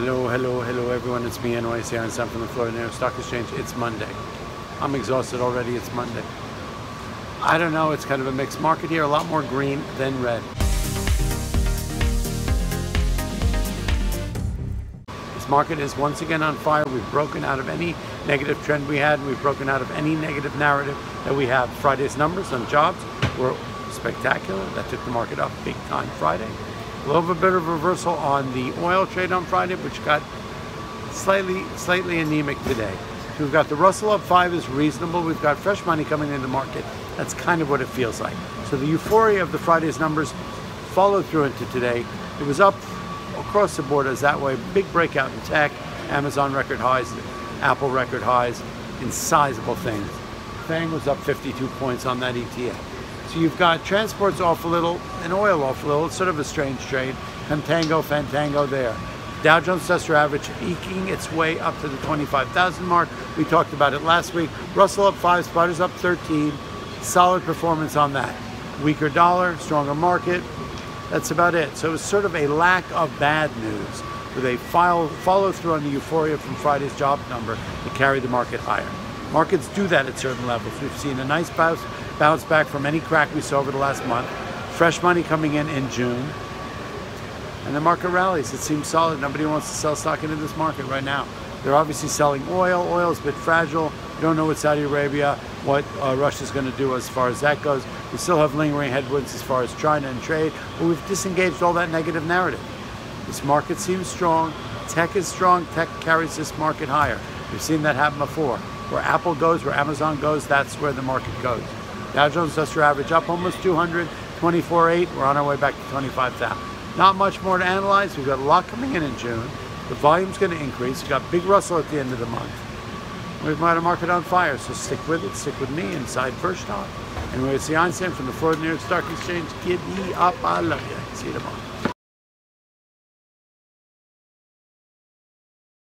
Hello, hello, hello everyone. It's me, NYSEinstein from the Florida Stock Exchange. It's Monday. I'm exhausted already. It's Monday. I don't know. It's kind of a mixed market here. A lot more green than red. This market is once again on fire. We've broken out of any negative trend we had. We've broken out of any negative narrative that we have. Friday's numbers on jobs were spectacular. That took the market up big time Friday. A little bit of reversal on the oil trade on Friday, which got slightly slightly anemic today. So we've got the Russell up five is reasonable. We've got fresh money coming into the market. That's kind of what it feels like. So the euphoria of the Friday's numbers followed through into today. It was up across the board as that way. Big breakout in tech, Amazon record highs, Apple record highs, in sizable things. FANG was up 52 points on that ETF. So you've got transports off a little and oil off a little. It's sort of a strange trade. Contango, Fantango there. Dow Jones Industrial Average eking its way up to the 25,000 mark. We talked about it last week. Russell up 5, Spiders up 13. Solid performance on that. Weaker dollar, stronger market. That's about it. So it was sort of a lack of bad news with a follow through on the euphoria from Friday's job number to carry the market higher. Markets do that at certain levels. We've seen a nice bounce, bounce back from any crack we saw over the last month. Fresh money coming in in June. And the market rallies. It seems solid. Nobody wants to sell stock into this market right now. They're obviously selling oil. Oil is a bit fragile. We don't know what Saudi Arabia, what uh, Russia's going to do as far as that goes. We still have lingering headwinds as far as China and trade, but we've disengaged all that negative narrative. This market seems strong. Tech is strong. Tech carries this market higher. We've seen that happen before. Where Apple goes, where Amazon goes, that's where the market goes. Dow Jones Industrial Average up almost 200, 24.8. We're on our way back to 25,000. Not much more to analyze. We've got a lot coming in in June. The volume's going to increase. We've got big Russell at the end of the month. We've got a market on fire, so stick with it. Stick with me inside Wirtschaft. And we're the Einstein from the Florida New York Stock Exchange. Give me up. I love you. See you tomorrow.